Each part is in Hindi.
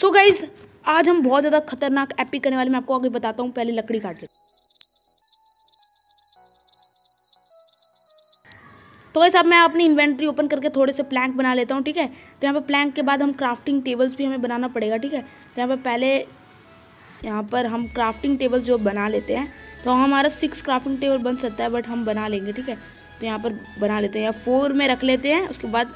सो so गाइज़ आज हम बहुत ज़्यादा खतरनाक एपिक करने वाले, मैं आपको आगे बताता हूँ, पहले लकड़ी काट ले तो वैसे अब मैं अपनी इन्वेंट्री ओपन करके थोड़े से प्लैंक बना लेता हूँ, ठीक है? तो यहाँ पर प्लैंक के बाद हम क्राफ्टिंग टेबल्स भी हमें बनाना पड़ेगा, ठीक है? तो यहाँ पर पहले, यहाँ पर हम क्राफ्टिंग टेबल्स जो बना लेते हैं तो हमारा सिक्स क्राफ्टिंग टेबल बन सकता है बट हम बना लेंगे, ठीक है? तो यहाँ पर बना लेते हैं, या फोर में रख लेते हैं, उसके बाद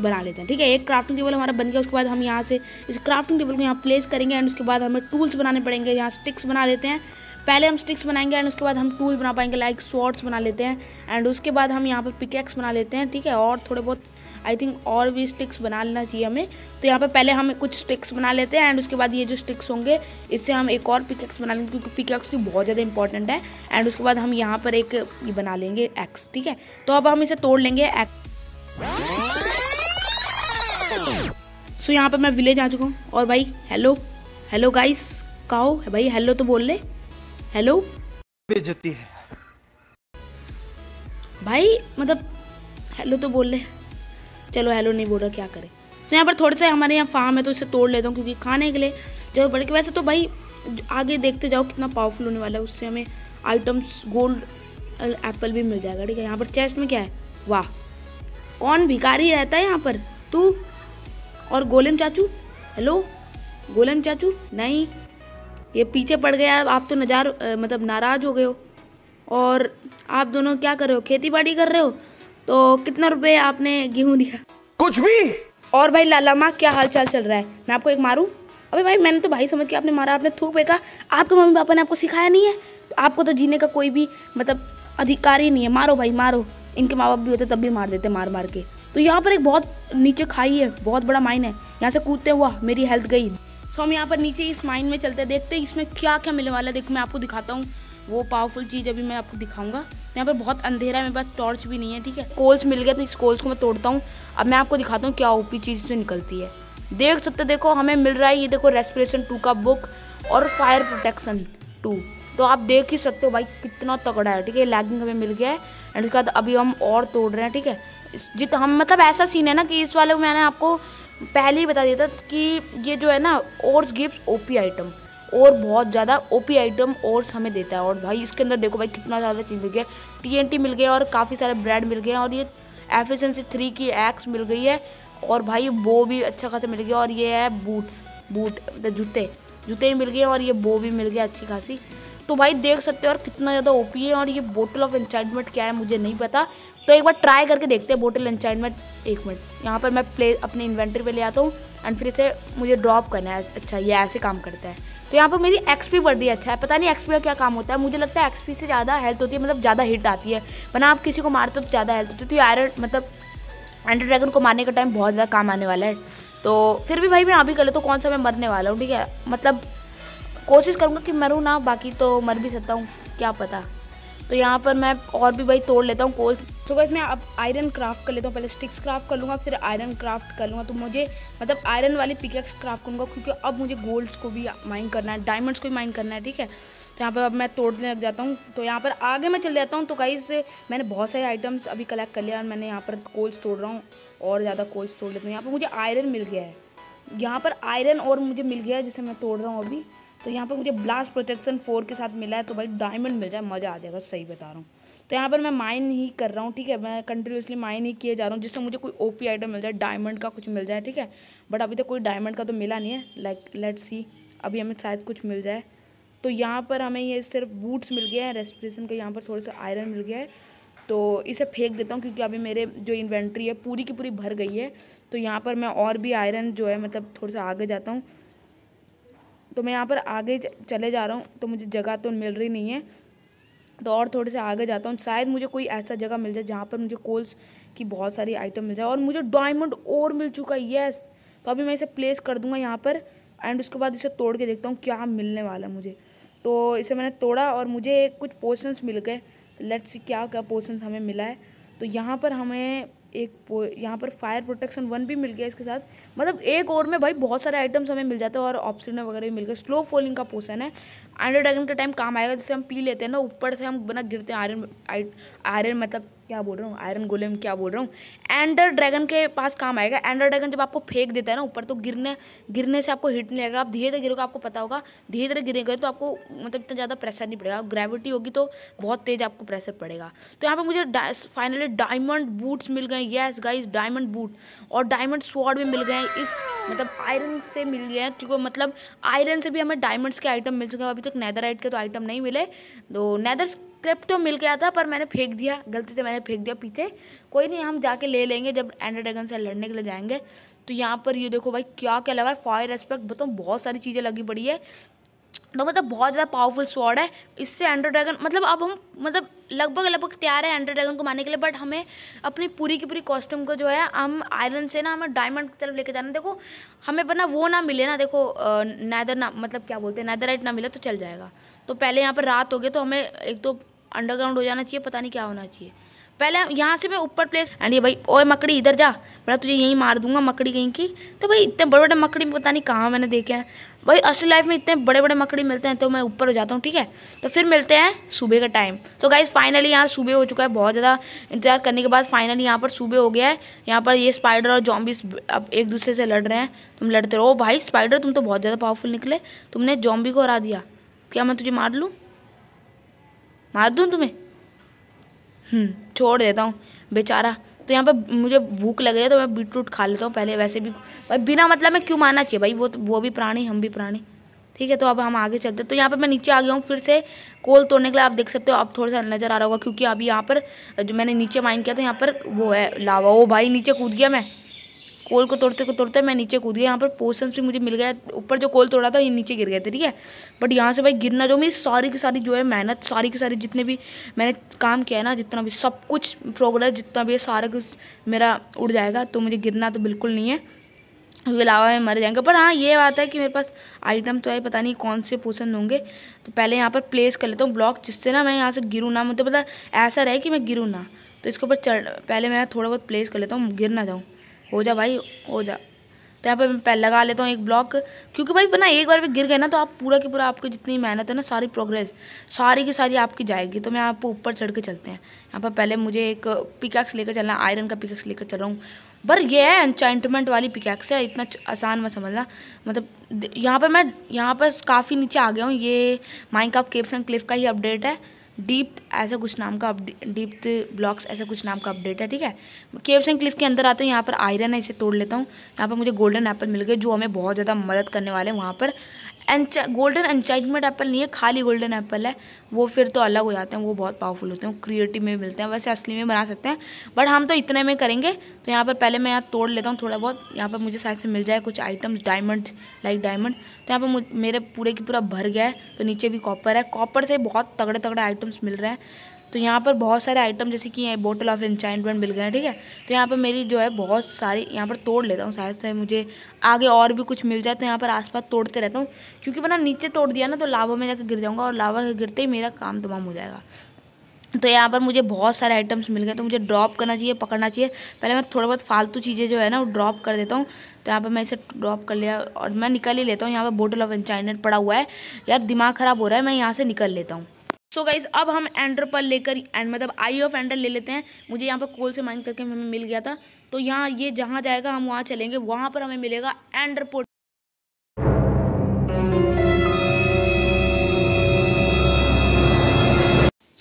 बना लेते हैं, ठीक है? एक क्राफ्टिंग टेबल हमारा बन गया, उसके बाद हम यहाँ से इस क्राफ्टिंग टेबल को यहाँ प्लेस करेंगे एंड उसके बाद हमें टूल्स बनाने पड़ेंगे। यहाँ स्टिक्स बना लेते हैं। पहले हम स्टिक्स बनाएँगे एंड उसके बाद हम टूल बना पाएँगे लाइक स्वॉर्ड्स बना लेते हैं एंड उसके बाद हम यहाँ पर पिकेक्स बना लेते हैं, ठीक है? और थोड़े बहुत आई थिंक और भी स्टिक्स बना लेना चाहिए हमें। तो यहाँ पे पहले हम कुछ स्टिक्स बना लेते हैं एंड उसके बाद ये जो स्टिक्स होंगे, इससे हम एक और पिकेक्स बना लेंगे क्योंकि पिकेक्स की बहुत ज़्यादा इंपॉर्टेंट है एंड उसके बाद हम यहाँ पर एक बना लेंगे एक्स ठीक है? तो अब हम इसे तोड़ लेंगे एक्स सो यहाँ पर मैं विलेज आ चुका हूँ। और भाई हेलो हेलो गाइस कहो भाई हेलो तो बोल ले। हेलो बेइज्जती है। भाई मतलब हेलो तो बोल ले। चलो हेलो नहीं बोल रहा क्या करें? तो यहाँ पर थोड़े से हमारे यहाँ फार्म है तो इसे तोड़ लेता हूँ क्योंकि खाने के लिए जब बड़े के वैसे तो भाई आगे देखते जाओ कितना पावरफुल होने वाला है। उससे हमें आइटम्स गोल्ड एप्पल भी मिल जाएगा ठीक है? यहाँ पर चेस्ट में क्या है? वाह। कौन भिकारी रहता है यहाँ पर? तू? और गोलेम चाचू हेलो गोलेम चाचू नहीं ये पीछे पड़ गया आप तो नजार मतलब नाराज़ हो गए हो। और आप दोनों क्या कर रहे हो खेती बाड़ी कर रहे हो? तो कितना रुपए आपने गेहूँ दिया? कुछ भी। और भाई लाला माँ क्या हाल चाल चल रहा है? मैं आपको एक मारूं? अबे भाई मैंने तो भाई समझ के आपने मारा आपने थूक फेंका। आपके मम्मी पापा ने आपको सिखाया नहीं है? आपको तो जीने का कोई भी मतलब अधिकार ही नहीं है। मारो भाई मारो। इनके माँ बाप भी होते तब भी मार देते मार मार के। तो यहाँ पर एक बहुत नीचे खाई है, बहुत बड़ा माइन है। यहाँ से कूदते हुआ मेरी हेल्थ गई। सो हम यहाँ पर नीचे इस माइन में चलते, देखते हैं इसमें क्या क्या मिलने वाला है। देखो, मैं आपको दिखाता हूँ। वो पावरफुल चीज़ अभी मैं आपको दिखाऊँगा। यहाँ पर बहुत अंधेरा है, मेरे पास टॉर्च भी नहीं है, ठीक है? कोल्स मिल गया तो इस कोल्स को मैं तोड़ता हूँ। अब मैं आपको दिखाता हूँ क्या ओपी चीज़ इसमें निकलती है। देख सकते देखो, हमें मिल रहा है ये देखो रेस्पिरेशन टू का बुक और फायर प्रोटेक्शन टू तो आप देख ही सकते हो भाई, कितना तगड़ा है, ठीक है? लैगिंग हमें मिल गया है। एंड उसके बाद अभी हम और तोड़ रहे हैं, ठीक है? जित हम मतलब ऐसा सीन है ना कि इस वाले मैंने आपको पहले ही बता दिया था कि ये जो है ना ओर्स गिफ्ट ओपी आइटम और बहुत ज़्यादा ओपी आइटम और हमें देता है। और भाई इसके अंदर देखो भाई कितना ज़्यादा चीज़ मिल गया। टी मिल गया और काफ़ी सारे ब्रेड मिल गए और ये एफिशेंसी थ्री की एक्स मिल गई है। और भाई बो भी अच्छा खासा मिल गया और ये है बूट मतलब जूते। जूते भी मिल गए और ये बो भी मिल गया अच्छी खासी। तो भाई देख सकते हो और कितना ज़्यादा ओपी है और ये बोटल ऑफ़ इंचाइटमेंट क्या है मुझे नहीं पता। तो एक बार ट्राई करके देखते हैं बोटल इंचाइटमेंट एक मिनट यहाँ पर मैं प्ले अपने इन्वेंट्री पे ले आता हूँ एंड फिर इसे मुझे ड्रॉप करना है। अच्छा ये ऐसे काम करता है। तो यहाँ पर मेरी एक्सपी बढ़ रही है। अच्छा है पता नहीं एक्सपी का क्या काम होता है। मुझे लगता है एक्सपी से ज़्यादा हेल्थ होती है मतलब ज़्यादा हिट आती है। वरना आप किसी को मारते हो तो ज़्यादा हेल्थ होती है। तो आयरन मतलब एंडर ड्रैगन को मारने का टाइम बहुत ज़्यादा काम आने वाला है। तो फिर भी भाई मैं अभी कर ले तो कौन सा मैं मरने वाला हूँ, ठीक है? मतलब कोशिश करूँगा कि मरूँ ना, बाकी तो मर भी सकता हूँ, क्या पता। तो यहाँ पर मैं और भी भाई तोड़ लेता हूँ कोल। सो गैस मैं अब आयरन क्राफ्ट कर लेता हूँ, पहले स्टिक्स क्राफ्ट कर लूँगा, फिर आयरन क्राफ्ट कर लूँगा। तो मुझे मतलब आयरन वाली पिकेक्स क्राफ्ट करूँगा, क्योंकि अब मुझे गोल्ड्स को भी माइन करना है डायमंड्स को भी माइन करना है, ठीक है? तो यहाँ पर अब मैं तोड़ने लग जाता हूँ। तो यहाँ पर आगे मैं चल जाता हूँ। तो गाइस मैंने बहुत सारे आइटम्स अभी कलेक्ट कर लिया और मैंने यहाँ पर कोल्स तोड़ रहा हूँ, और ज़्यादा कोल्स तोड़ लेता हूँ। यहाँ पर मुझे आयरन मिल गया है। यहाँ पर आयरन और मुझे मिल गया है, जिसे मैं तोड़ रहा हूँ अभी। तो यहाँ पर मुझे ब्लास्ट प्रोटेक्शन फोर के साथ मिला है तो भाई डायमंड मिल जाए, मज़ा आ जाएगा, सही बता रहा हूँ। तो यहाँ पर मैं माइन ही कर रहा हूँ, ठीक है? मैं कंटिन्यूसली माइन ही किए जा रहा हूँ, जिससे मुझे कोई ओपी आइटम मिल जाए डायमंड का कुछ मिल जाए, ठीक है? बट अभी तक तो कोई डायमंड का तो मिला नहीं है लाइक लेट सी अभी हमें शायद कुछ मिल जाए। तो यहाँ पर हमें ये सिर्फ़ बूट्स मिल गए हैं रेस्पिरेशन का यहाँ पर थोड़ा सा आयरन मिल गया है। तो इसे फेंक देता हूँ, क्योंकि अभी मेरे जो इन्वेंट्री है, पूरी की पूरी भर गई है। तो यहाँ पर मैं और भी आयरन जो है मतलब थोड़ा सा आगे जाता हूँ। तो मैं यहाँ पर आगे चले जा रहा हूँ तो मुझे जगह तो मिल रही नहीं है। तो और थोड़े से आगे जाता हूँ, शायद मुझे कोई ऐसा जगह मिल जाए जहाँ पर मुझे कोल्स की बहुत सारी आइटम मिल जाए और मुझे डायमंड और मिल चुका है येस तो अभी मैं इसे प्लेस कर दूँगा यहाँ पर एंड उसके बाद इसे तोड़ के देखता हूँ क्या मिलने वाला है मुझे। तो इसे मैंने तोड़ा और मुझे कुछ पोर्शंस मिल गए। लेट्स क्या क्या पोर्शंस हमें मिला है। तो यहाँ पर हमें एक यहाँ पर फायर प्रोटेक्शन वन भी मिल गया इसके साथ। मतलब एक और में भाई बहुत सारे आइटम्स हमें मिल जाते हैं और ऑप्शन वगैरह भी मिल गए। स्लो फॉलिंग का पोषण है। आयरन ड्रैगन का टाइम काम आएगा, जिससे हम पी लेते हैं ना, ऊपर से हम बना गिरते हैं आयरन आयरन मतलब क्या बोल रहा हूँ? आयरन गोलेम क्या बोल रहा हूँ? एंडर ड्रैगन के पास काम आएगा। एंडर ड्रैगन जब आपको फेंक देता है ना ऊपर तो गिरने गिरने से आपको हिट नहीं आएगा। आप धीरे धीरे गिरोगे, आपको पता होगा धीरे धीरे गिरेंगे तो आपको मतलब इतना ज़्यादा प्रेशर नहीं पड़ेगा। ग्रेविटी होगी तो बहुत तेज़ आपको प्रेशर पड़ेगा। तो यहाँ पर मुझे फाइनली डायमंड बूट्स मिल गए। येस गाइज़ डायमंड बूट और डायमंड स्वॉर्ड भी मिल गए इस मतलब आयरन से मिल गए हैं। क्योंकि मतलब आयरन से भी हमें डायमंड्स के आइटम मिल चुके हैं। अभी तक नैदर के तो आइटम नहीं मिले। तो नैदर स्क्रिप्ट तो मिल गया था, पर मैंने फेंक दिया, गलती से मैंने फेंक दिया पीछे। कोई नहीं, हम जाके ले लेंगे जब एंडर ड्रैगन से लड़ने के लिए जाएँगे। तो यहाँ पर ये देखो भाई, क्या क्या लगा है फायर रेस्पेक्ट बताओ बहुत सारी चीज़ें लगी पड़ी है। तो मतलब बहुत ज़्यादा पावरफुल स्वॉर्ड है। इससे एंडर ड्रैगन मतलब अब हम मतलब लगभग लगभग तैयार है एंडर ड्रैगन को मारने के लिए बट हमें अपनी पूरी की पूरी कॉस्ट्यूम को जो है, हम आयरन से ना, हमें डायमंड की तरफ़ लेके जाना देखो, हमें बना वो ना मिले ना, देखो नैदर ना मतलब क्या बोलते हैं नैदराइट ना मिले तो चल जाएगा। तो पहले यहाँ पर रात हो गई तो हमें एक तो अंडरग्राउंड हो जाना चाहिए, पता नहीं क्या होना चाहिए। पहले यहाँ से मैं ऊपर प्लेस एंड ये भाई, ओए मकड़ी, इधर जा। मैं तुझे यहीं मार दूँगा, मकड़ी कहीं की। तो भाई, इतने बड़े बड़े मकड़ी, पता नहीं कहाँ मैंने देखे हैं। भाई, असली लाइफ में इतने बड़े बड़े मकड़ी मिलते हैं तो मैं ऊपर हो जाता हूँ, ठीक है? तो फिर मिलते हैं सुबह का टाइम तो गाइज़ फाइनली यहाँ सुबह हो चुका है, बहुत ज़्यादा इंतज़ार करने के बाद फाइनली यहाँ पर सुबह हो गया है। यहाँ पर ये स्पाइडर और जॉम्बिस अब एक दूसरे से लड़ रहे हैं। तुम लड़ते रहो। भाई स्पाइडर तुम तो बहुत ज़्यादा पावरफुल निकले। तुमने जॉम्बी को हरा दिया। क्या मैं तुझे मार लूँ? मार दूँ तुम्हें? हम्म, छोड़ देता हूँ बेचारा। तो यहाँ पर मुझे भूख लग रही है तो मैं बीटरूट खा लेता हूँ पहले वैसे भी। भाई बिना मतलब में क्यों मारना चाहिए? भाई वो तो वो भी प्राणी हम भी प्राणी। ठीक है तो अब हम आगे चलते तो यहाँ पर मैं नीचे आ गया हूँ फिर से कोल तोड़ने के लिए आप देख सकते हो आप थोड़ा सा नज़र आ रहा होगा क्योंकि अभी यहाँ पर जो मैंने नीचे माइन किया तो यहाँ पर वो है लावा। वो भाई नीचे कूद गया मैं। कोल को तोड़ते को तोड़ते मैं नीचे कूद गया यहाँ पर पोर्सन भी मुझे मिल गया, ऊपर जो कोल तोड़ा था ये नीचे गिर गए थे, ठीक है? बट यहाँ से भाई गिरना जो मेरी सारी की सारी जो है मेहनत, सारी की सारी जितने भी मैंने काम किया है ना, जितना भी सब कुछ प्रोग्रेस जितना भी है सारा कुछ मेरा उड़ जाएगा तो मुझे गिरना तो बिल्कुल नहीं है। उसके अलावा में मर जाएँगे पर हाँ ये बात है कि मेरे पास आइटम तो है, पता नहीं कौन से पोषण होंगे। तो पहले यहाँ पर प्लेस कर लेता हूँ ब्लॉक जिससे ना मैं यहाँ से गिरूँ ना मतलब पता ऐसा रहे कि मैं गिरूँ ना। तो इसके ऊपर चढ़, पहले मैं थोड़ा बहुत प्लेस कर लेता हूँ, गिर ना जाऊँ। हो जा भाई, हो जा। तो यहाँ पर मैं पहले लगा लेता हूँ एक ब्लॉक क्योंकि भाई बना एक बार भी गिर गए ना तो आप पूरा की पूरा आपकी जितनी मेहनत है ना, सारी प्रोग्रेस सारी की सारी आपकी जाएगी। तो मैं आपको ऊपर चढ़ के चलते हैं। यहाँ पर पहले मुझे एक पिकैक्स लेकर चलना आयरन का पिकैक्स लेकर चल रहा हूँ। पर ये है एनचाइंटमेंट वाली पिकैक्स है, इतना आसान मैं समझना। मतलब यहाँ पर मैं यहाँ पर काफ़ी नीचे आ गया हूँ। ये ऑफ़ केप्स एंड क्लिफ का ही अपडेट है। डीप ऐसा कुछ नाम का डीप ब्लॉक्स ऐसा कुछ नाम का अपडेट है, ठीक है? केव्स एंड क्लिफ के अंदर आते हैं, यहाँ पर आयरन है, इसे तोड़ लेता हूँ। यहाँ पर मुझे गोल्डन एप्पल मिल गए, जो हमें बहुत ज़्यादा मदद करने वाले हैं, वहाँ पर गोल्डन एंचाइटमेंट एप्पल नहीं है, खाली गोल्डन एप्पल है। वो फिर तो अलग हो जाते हैं, वो बहुत पावरफुल होते हैं क्रिएटिव में मिलते हैं, वैसे असली में बना सकते हैं। बट हम तो इतने में करेंगे तो यहाँ पर पहले मैं यहाँ तोड़ लेता हूँ थोड़ा बहुत। यहाँ पर मुझे शायद से मिल जाए कुछ आइटम्स डायमंड लाइक डायमंड तो यहाँ पर मेरे पूरे की पूरा भर गया है तो नीचे भी कॉपर है। कॉपर से बहुत तगड़े तगड़े आइटम्स मिल रहे हैं। तो यहाँ पर बहुत सारे आइटम जैसे कि बोटल ऑफ़ इंचाइनमेंट मिल गए हैं ठीक है? तो यहाँ पर मेरी जो है बहुत सारी यहाँ पर तोड़ लेता हूँ, शायद से मुझे आगे और भी कुछ मिल जाए तो यहाँ पर आसपास तोड़ते रहता हूँ, क्योंकि मैंने नीचे तोड़ दिया ना तो लावा में जाकर गिर जाऊँगा और लावा के गिरते ही मेरा काम तमाम हो जाएगा। तो यहाँ पर मुझे बहुत सारे आइटम्स मिल गए तो मुझे ड्रॉप करना चाहिए, पकड़ना चाहिए। पहले मैं थोड़ा बहुत फालतू चीज़ें जो है ना वो ड्रॉप कर देता हूँ तो यहाँ पर मैं इसे ड्रॉप कर लिया और मैं निकल ही लेता हूँ, यहाँ पर बोटल ऑफ़ इंचाइनेट पड़ा हुआ है। यार दिमाग ख़राब हो रहा है, मैं यहाँ से निकल लेता हूँ। सो so गाइज़ अब हम एंडर पर लेकर एंड मतलब आई ऑफ़ एंडर ले लेते हैं। मुझे यहाँ पर कोल से माइंड करके हमें मिल गया था। तो यहाँ ये जहाँ जाएगा, हम वहाँ चलेंगे। वहाँ पर हमें मिलेगा ender port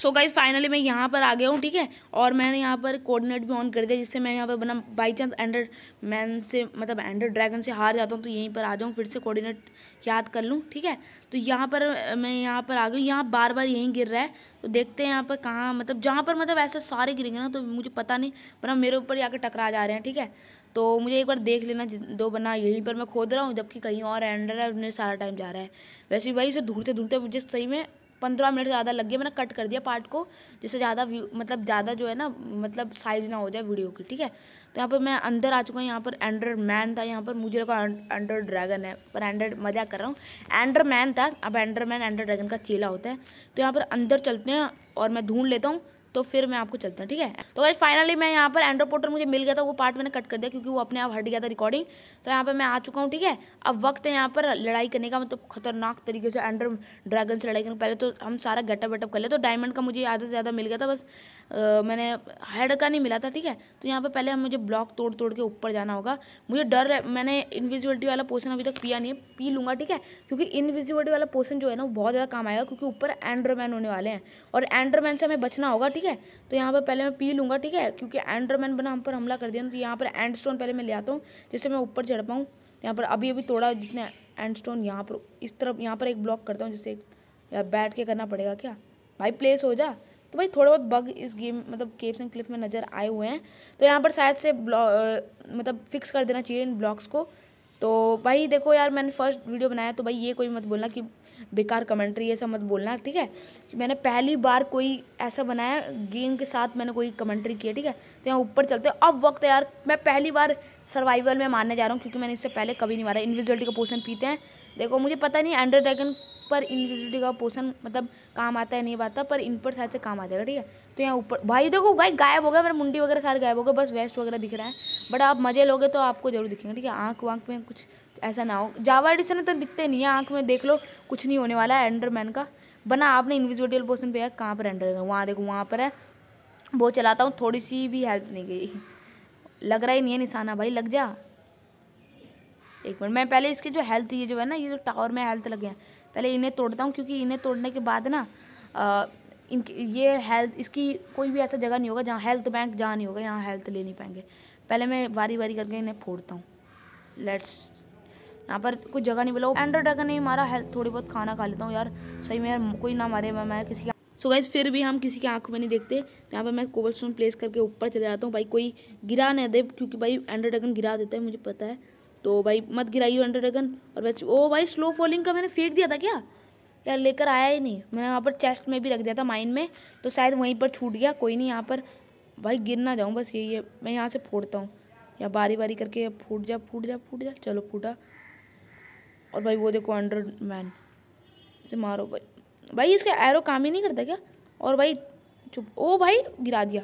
so guys finally मैं यहाँ पर आ गया हूँ, ठीक है? और मैंने यहाँ पर कोऑर्डिनेट भी ऑन कर दिया, जिससे मैं यहाँ पर बना बाई चांस एंडर मैन से मतलब एंडर ड्रैगन से हार जाता हूँ तो यहीं पर आ जाऊँ, फिर से कोऑर्डिनेट याद कर लूँ, ठीक है? तो यहाँ पर मैं यहाँ पर आ गई यहाँ बार बार यहीं गिर रहा है। तो देखते हैं यहाँ पर कहाँ मतलब जहाँ पर मतलब ऐसे सारे गिरेंगे ना तो मुझे पता नहीं वरना मेरे ऊपर जाकर टकरा जा रहे हैं, ठीक है? तो मुझे एक बार देख लेना दो बना, यहीं पर मैं खोद रहा हूँ, जबकि कहीं और एंडर है उन्हें सारा टाइम जा रहा है। वैसे भाई, इसे ढूंढते ढूंढते मुझे सही में पंद्रह मिनट ज़्यादा लग गया, मैंने कट कर दिया पार्ट को, जिससे ज़्यादा व्यू मतलब ज़्यादा जो है ना मतलब साइज़ ना हो जाए वीडियो की, ठीक है? तो यहाँ पर मैं अंदर आ चुका हूँ, यहाँ पर एंडर मैन था, यहाँ पर मुझे लगा एंडर ड्रैगन है, पर एंडर मज़ा कर रहा हूँ। एंडर मैन था, अब एंडर मैन एंडर ड्रैगन का चेला होता है। तो यहाँ पर अंदर चलते हैं और मैं ढूंढ लेता हूँ तो फिर मैं आपको चलता हूँ, ठीक है? तो भाई फाइनली मैं यहाँ पर एंड्रो पोर्टर मुझे मिल गया था, वो पार्ट मैंने कट कर दिया क्योंकि वो अपने आप हट गया था रिकॉर्डिंग तो यहाँ पर मैं आ चुका हूँ, ठीक है? अब वक्त है यहाँ पर लड़ाई करने का मतलब खतरनाक तरीके से एंड्रो ड्रैगन से लड़ाई करने पहले तो हम सारा गेटअप वेटअप कर ले तो डायमंड का मुझे आधा से ज़्यादा मिल गया था, बस मैंने हेड का नहीं मिला था, ठीक है? तो यहाँ पर पहले हम मुझे ब्लॉक तोड़ तोड़ के ऊपर जाना होगा। मुझे डर है, मैंने इनविजिबिलिटी वाला पोर्सन अभी तक पिया नहीं है, पी लूँगा, ठीक है? क्योंकि इनविजिबिलिटी वाला पोर्सन जो है ना, वो बहुत ज़्यादा काम आएगा क्योंकि ऊपर एंड्रोमैन होने वाले हैं। और एंड्रोमैन से हमें बचना होगा, ठीक है? तो यहाँ पर पहले मैं पी लूँगा, ठीक है? क्योंकि एंड्रोमैन बना, हम पर हमला कर दिया तो यहाँ पर एंड स्टोन पहले मैं ले आता हूँ, जिससे मैं ऊपर चढ़ पाऊँ। यहाँ पर अभी अभी थोड़ा जितने एंड स्टोन यहाँ पर, इस तरफ़ यहाँ पर एक ब्लॉक करता हूँ, जिससे यार बैठ के करना पड़ेगा क्या? भाई प्लेस हो जा। तो भाई, थोड़े बहुत बग इस गेम मतलब केप्स एंड क्लिफ में नज़र आए हुए हैं। तो यहाँ पर शायद से मतलब फिक्स कर देना चाहिए इन ब्लॉक्स को। तो भाई, देखो यार, मैंने फ़र्स्ट वीडियो बनाया तो भाई ये कोई मत बोलना कि बेकार कमेंट्री ऐसा मत बोलना, ठीक है? मैंने पहली बार कोई ऐसा बनाया गेम के साथ मैंने कोई कमेंट्री किया, ठीक है? तो यहाँ ऊपर चलते हैं। अब वक्त यार, मैं पहली बार सर्वाइवल में मारने जा रहा हूँ, क्योंकि मैंने इससे पहले कभी नहीं मारा। इन्विजिबिलिटी का पोषण पीते हैं। देखो, मुझे पता नहीं एंडर ड्रैगन पर इनविजिबिलिटी का पोषण मतलब काम आता है, नहीं आता, पर इन पर शायद से काम आ जाएगा ठीक है? तो यहाँ ऊपर, भाई देखो, भाई गायब हो गया मेरा मुंडी वगैरह सारे गायब हो गए, बस वेस्ट वगैरह दिख रहा है। बट आप मज़े लोगे तो आपको ज़रूर दिखेंगे, ठीक है? आँख वाँख में कुछ ऐसा ना हो। जावा एडिशन तो दिखते नहीं है, आँख में देख लो, कुछ नहीं होने वाला है एंडरमैन का। बना आपने इन्विजिबिलिटी पोर्सन पे है कहाँ पर एंडर है? वहाँ देखो, वहाँ पर है। वो चलाता हूँ, थोड़ी सी भी हेल्प नहीं गई। लग रहा ही नहीं है निशाना भाई, लग जा। एक मिनट, मैं पहले इसके जो हेल्थ ये जो है ना, ये जो टावर में हेल्थ लगे हैं, पहले इन्हें तोड़ता हूँ, क्योंकि इन्हें तोड़ने के बाद ना इन ये हेल्थ इसकी कोई भी ऐसा जगह नहीं होगा जहाँ हेल्थ बैंक जहाँ नहीं होगा, यहाँ हेल्थ ले नहीं पाएँगे। पहले मैं बारी बारी करके इन्हें फोड़ता हूँ। लेट्स यहाँ पर कुछ जगह नहीं बोला एंडर ड्रैगन नहीं मारा हेल्थ थोड़ी बहुत खाना खा लेता हूँ यार। सही में यार कोई ना मारे मैं, मैं किसी का सो गाइज़ फिर भी हम किसी की आँखों में नहीं देखते। यहाँ पर मैं कोबल स्टोन प्लेस करके ऊपर चले जाता हूँ। भाई कोई गिरा नहीं दे क्योंकि भाई एंडर ड्रैगन गिरा देता है मुझे पता है। तो भाई मत गिराइए ड्रैगन और वैसे ओ भाई स्लो फॉलिंग का मैंने फेंक दिया था क्या? यार लेकर आया ही नहीं। मैंने वहाँ पर चेस्ट में भी रख दिया था माइन में। तो शायद वहीं पर छूट गया कोई नहीं यहाँ पर। भाई गिर ना जाऊँ बस यही है। मैं यहाँ से फोड़ता हूँ। या बारी बारी करके फूट जा फूट जा फूट जा। चलो फूटा। और भाई वो देखो अंडर मैन। इसे मारो भाई। भाई इसका एरो काम ही नहीं करता क्या? और भाई चुप। ओ भाई, गिरा दिया।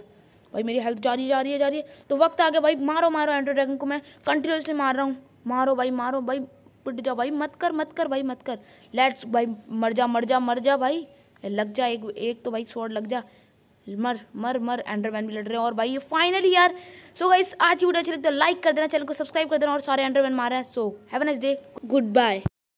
भाई मेरी हेल्थ जा रही जा रही है, जा रही है। तो वक्त आ गया भाई। मारो मारो एंड्रो ड्रैगन को मैं कंटिन्यूसली मार रहा हूँ। मारो भाई मारो भाई। पिट जाओ भाई। मत कर मत कर भाई, मत कर। लेट्स भाई, मर जा मर जा मर जा भाई। लग जा एक एक तो भाई शॉट लग जा। मर मर मर एंडरमैन भी लड़ रहे हैं। और भाई ये फाइनली यार सो so गाइस आज की वीडियो अच्छी लगती है लाइक कर देना चैनल को सब्सक्राइब कर देना। और सारे एंडरमैन मारा हैं so have a nice day goodbye